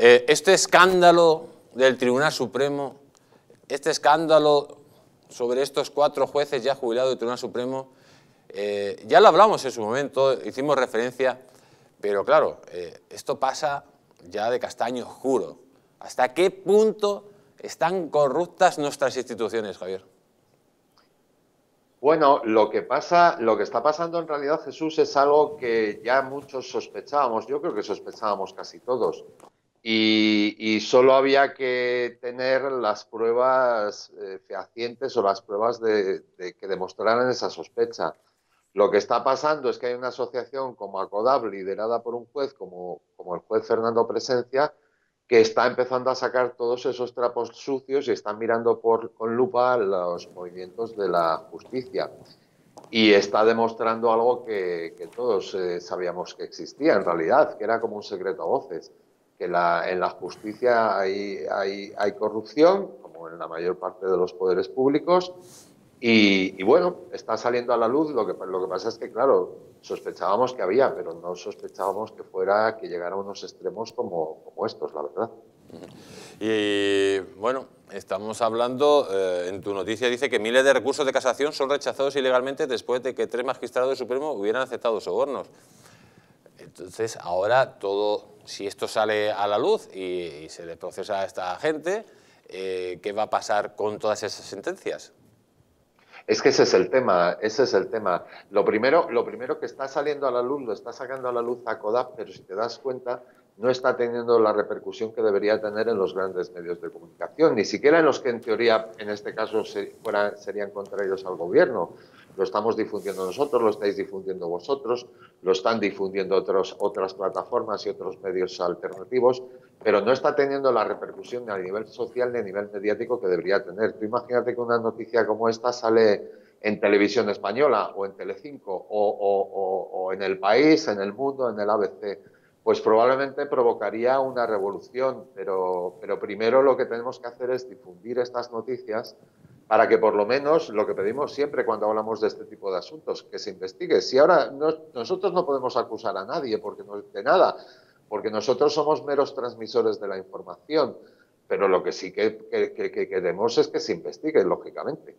Eh, este escándalo del Tribunal Supremo, este escándalo sobre estos cuatro jueces ya jubilados del Tribunal Supremo, eh, ya lo hablamos en su momento, hicimos referencia, pero claro, eh, esto pasa ya de castaño oscuro. ¿Hasta qué punto están corruptas nuestras instituciones, Javier? Bueno, lo que pasa, lo que está pasando en realidad, Jesús, es algo que ya muchos sospechábamos. Yo creo que sospechábamos casi todos. Y, solo había que tener las pruebas eh, fehacientes o las pruebas de, que demostraran esa sospecha. Lo que está pasando es que hay una asociación como ACODAB, liderada por un juez como, el juez Fernando Presencia, que está empezando a sacar todos esos trapos sucios y están mirando con lupa los movimientos de la justicia. Y está demostrando algo que, todos eh, sabíamos que existía en realidad, que era como un secreto a voces, que en la justicia hay, corrupción, como en la mayor parte de los poderes públicos, y, bueno, está saliendo a la luz, lo que, pasa es que, claro, sospechábamos que había, pero no sospechábamos que fuera que llegara a unos extremos como, como estos, la verdad. Y bueno, estamos hablando, eh, en tu noticia dice que miles de recursos de casación son rechazados ilegalmente después de que tres magistrados del Supremo hubieran aceptado sobornos. Entonces, ahora todo, si esto sale a la luz y, se le procesa a esta gente, eh, ¿qué va a pasar con todas esas sentencias? Es que ese es el tema, ese es el tema. Lo primero, lo primero que está saliendo a la luz, lo está sacando a la luz a CODAP, pero si te das cuenta, no está teniendo la repercusión que debería tener en los grandes medios de comunicación, ni siquiera en los que en teoría, en este caso, serían contrarios al gobierno. Lo estamos difundiendo nosotros, lo estáis difundiendo vosotros, lo están difundiendo otros, otras plataformas y otros medios alternativos, pero no está teniendo la repercusión ni a nivel social ni a nivel mediático que debería tener. Tú imagínate que una noticia como esta sale en televisión española o en Telecinco o, o, o, en el país, en el mundo, en el ABC, pues probablemente provocaría una revolución, pero, pero primero lo que tenemos que hacer es difundir estas noticias para que por lo menos lo que pedimos siempre cuando hablamos de este tipo de asuntos, que se investigue. Si ahora nosotros no podemos acusar a nadie porque no, de nada, porque nosotros somos meros transmisores de la información, pero lo que sí que, queremos es que se investigue, lógicamente.